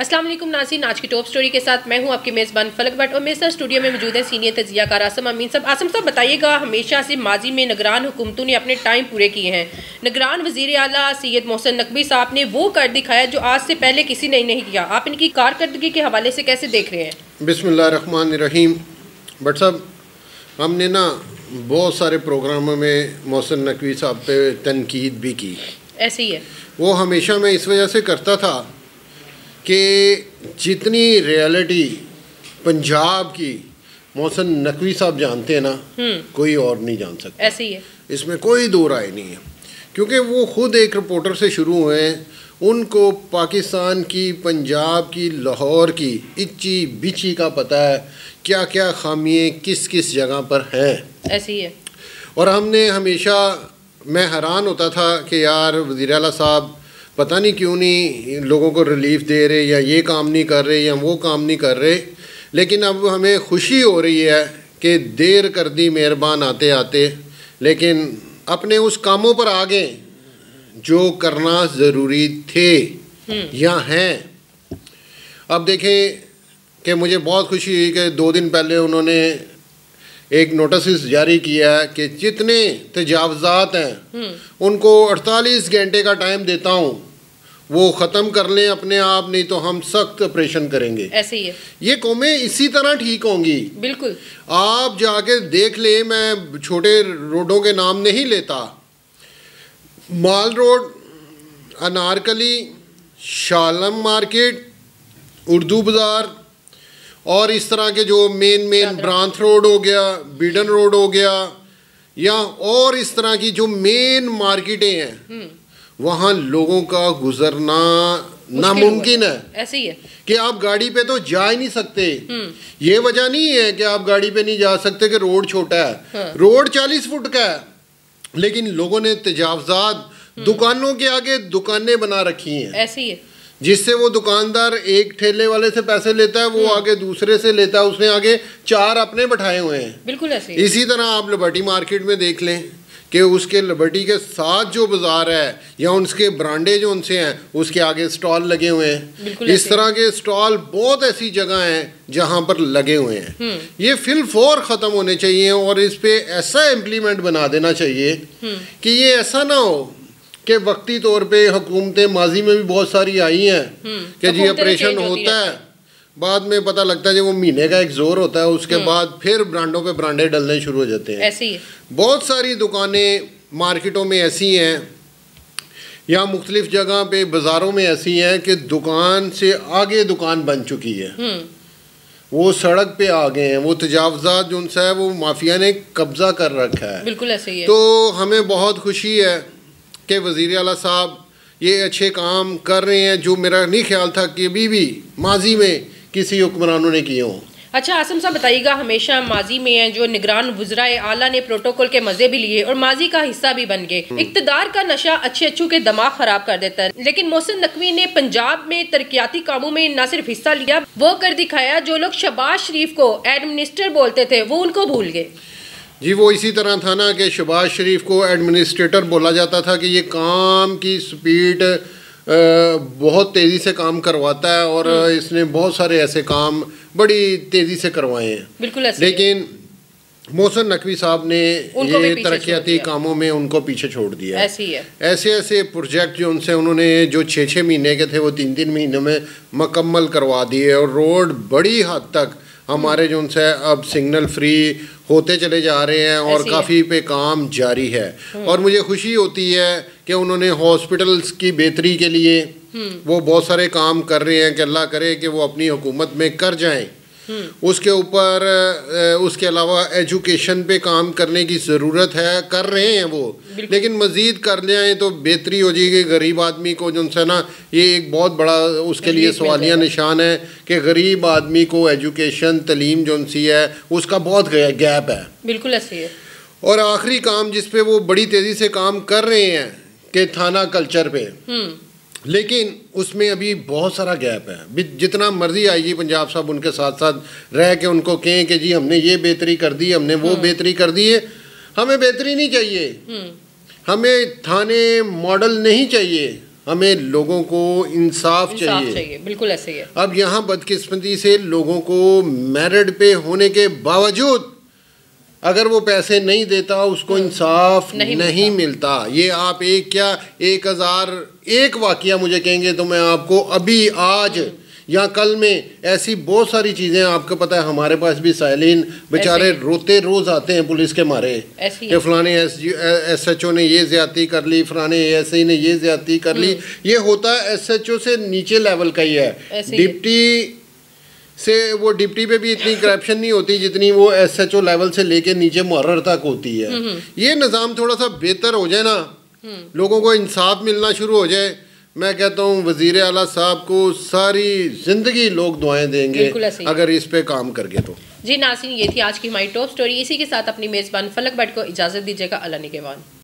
वालेकुम नाज़रीन। आज की टॉप स्टोरी के साथ मैं हूँ आपकी मेज़बान फलक भट्ट और मेरे साथ स्टूडियो में मौजूद है सीनियर तजियाकार आसम अमीन साहब। आसम साहब बताइएगा हमेशा से माजी में निगरान हुकूमतों ने अपने टाइम पूरे किए हैं। नगरान वज़ीर अला सैयद मोहसन नकवी साहब ने वो कर दिखाया जो आज से पहले किसी ने नहीं किया। आप इनकी कारकर्दगी के हवाले से कैसे देख रहे हैं? बिसमीम बट साहब हमने ना बहुत सारे प्रोग्रामों में मोहसन नकवी साहब पे तनकीद भी की। ऐसे ही है। वो हमेशा मैं इस वजह से करता था कि जितनी रियलिटी पंजाब की मोहसन नकवी साहब जानते हैं ना हम्म। कोई और नहीं जान सकता। ऐसे ही। है इसमें कोई दो राय नहीं है। क्योंकि वो खुद एक रिपोर्टर से शुरू हुए हैं उनको पाकिस्तान की पंजाब की लाहौर की इच्ची बिची का पता है क्या क्या खामियाँ किस किस जगह पर हैं। ऐसे ही। है और हमने हमेशा मैं हैरान होता था कि यार वज़ी अला साहब पता नहीं क्यों नहीं लोगों को रिलीफ दे रहे या ये काम नहीं कर रहे या वो काम नहीं कर रहे। लेकिन अब हमें खुशी हो रही है कि देर कर दी मेहरबान आते आते। लेकिन अपने उस कामों पर आ गए जो करना ज़रूरी थे या हैं। अब देखें कि मुझे बहुत खुशी हुई कि दो दिन पहले उन्होंने एक नोटिस जारी किया है कि जितने तजावजात हैं उनको 48 घंटे का टाइम देता हूँ। वो ख़त्म कर लें अपने आप नहीं तो हम सख्त ऑपरेशन करेंगे। ऐसे ही है। ये कौमें इसी तरह ठीक होंगी। बिल्कुल। आप जाके देख लें मैं छोटे रोडों के नाम नहीं लेता। Mall Road Anarkali Shalam market Urdu Bazaar और इस तरह के जो मेन मेन ब्रांथ रोड हो गया बीडन रोड हो गया या और इस तरह की जो मेन मार्केटें हैं हम्म। वहाँ लोगों का गुजरना नामुमकिन है ऐसे ही है कि आप गाड़ी पे तो जा ही नहीं सकते हम्म। ये वजह नहीं है कि आप गाड़ी पे नहीं जा सकते कि रोड छोटा है हाँ। रोड चालीस फुट का है लेकिन लोगों ने तजावजात हम्म। दुकानों के आगे दुकानें बना रखी हैं ऐसे ही है जिससे वो दुकानदार एक ठेले वाले से पैसे लेता है हम्म। वो आगे दूसरे से लेता है उसने आगे चार अपने बैठाए हुए हैं बिल्कुल ऐसे है। इसी तरह आप लिबर्टी मार्केट में देख लें कि उसके लिबर्टी के साथ जो बाज़ार है या उसके ब्रांडे जो उनसे हैं उसके आगे स्टॉल लगे हुए हैं इस तरह के स्टॉल बहुत ऐसी जगह हैं जहाँ पर लगे हुए हैं हम्म। ये फिल फोर ख़त्म होने चाहिए और इस पे ऐसा इम्प्लीमेंट बना देना चाहिए हम्म। कि ये ऐसा ना हो कि वक्ती तौर पे हुकूमतें माजी में भी बहुत सारी आई हैं हम्म। कि जी ऑपरेशन होता है। बाद में पता लगता है जब वो महीने का एक ज़ोर होता है उसके हम्म। बाद फिर ब्रांडों पे ब्रांडे डलने शुरू हो जाते हैं। ऐसे ही है। बहुत सारी दुकानें मार्केटों में ऐसी हैं या मुख्तलिफ़ जगह पे बाज़ारों में ऐसी हैं कि दुकान से आगे दुकान बन चुकी है। हम्म। वो सड़क पे आ गए हैं वो तजावजात जो उनसे है वो माफिया ने कब्ज़ा कर रखा है। बिल्कुल ऐसे ही है। तो हमें बहुत खुशी है कि वज़ी अला साहब ये अच्छे काम कर रहे हैं जो मेरा नहीं ख्याल था कि अभी भी माजी में किसी हुक्मरानों ने किए हों। अच्छा आसम साहब बताइएगा हमेशा माजी में है जो निगरान वजरा आला ने प्रोटोकॉल के मज़े भी लिए और माजी का हिस्सा भी बन गए। इकतदार का नशा अच्छे अच्छू के दिमाग खराब कर देता है। लेकिन मोहसिन नकवी ने पंजाब में तरक्याती कामों में न सिर्फ़ हिस्सा लिया वो कर दिखाया जो लोग शबाज शरीफ को एडमिनिस्टर बोलते थे वो उनको भूल गए। जी वो इसी तरह था ना कि शबाज शरीफ को एडमिनिस्ट्रेटर बोला जाता था कि ये काम की स्पीड बहुत तेज़ी से काम करवाता है और इसने बहुत सारे ऐसे काम बड़ी तेज़ी से करवाए हैं। बिल्कुल ऐसे। लेकिन मोहसन नकवी साहब ने ये तरक्याती कामों में उनको पीछे छोड़ दिया। ऐसे ही है। ऐसे ऐसे प्रोजेक्ट जो उनसे उन्होंने जो छः छः महीने के थे वो तीन तीन महीनों में मकम्मल करवा दिए और रोड बड़ी हद तक हमारे जो उनसे अब सिग्नल फ्री होते चले जा रहे हैं और। काफ़ी पे काम जारी है। और मुझे खुशी होती है कि उन्होंने हॉस्पिटल्स की बेहतरी के लिए वो बहुत सारे काम कर रहे हैं कि अल्लाह करे कि वो अपनी हुकूमत में कर जाएँ। उसके ऊपर उसके अलावा एजुकेशन पे काम करने की ज़रूरत है कर रहे हैं वो। लेकिन मज़ीद कर जाएँ तो बेहतरी हो जाएगी गरीब आदमी को जो उनसे ना ये एक बहुत बड़ा उसके लिए सवालिया निशान है कि गरीब आदमी को एजुकेशन तलीम जो उनसी है उसका बहुत गैप है। बिल्कुल ऐसी है। और आखिरी काम जिस पे वो बड़ी तेज़ी से काम कर रहे हैं कि थाना कल्चर पे। हम्म। लेकिन उसमें अभी बहुत सारा गैप है। जितना मर्ज़ी आएगी पंजाब साहब उनके साथ साथ रह के उनको कहें कि जी हमने ये बेहतरी कर दी हमने वो बेहतरी कर दी है। हमें बेहतरी नहीं चाहिए। हम्म। हमें थाने मॉडल नहीं चाहिए। हमें लोगों को इंसाफ इंसाफ चाहिए। चाहिए बिल्कुल ऐसे ही है। अब यहाँ बदकिस्मती से लोगों को मेरिट पे होने के बावजूद अगर वो पैसे नहीं देता उसको इंसाफ हम्म। नहीं नहीं, मिलता ये आप एक क्या एक हज़ार एक वाकिया मुझे कहेंगे तो मैं आपको अभी आज हम्म। या कल में ऐसी बहुत सारी चीज़ें आपको पता है हमारे पास भी साइलिन बेचारे रोते रोज आते हैं पुलिस के मारे कि फलाने एस एच ओ ने ये ज्यादती कर ली फलाने ए एस आई ने ये ज्यादती कर ली ये होता है एस एच ओ से नीचे लेवल का हम्म। ही है। डिप्टी से वो डिप्टी पे भी इतनी करप्शन नहीं होती जितनी वो एस एच ओ लेवल से लेके नीचे मुहर्र तक होती है। हम्म, ये निज़ाम थोड़ा सा बेहतर हो जाए ना लोगों को इंसाफ मिलना शुरू हो जाए। मैं कहता हूँ वज़ीर अला साहब को सारी ज़िंदगी लोग दुआएँ देंगे। अगर इस पे काम करके तो। जी नासिन ये थी आज की हमारी टॉप स्टोरी इसी के साथ अपनी मेज़बान फलक भट्ट को इजाज़त दीजिएगा अल्लाह निगहबान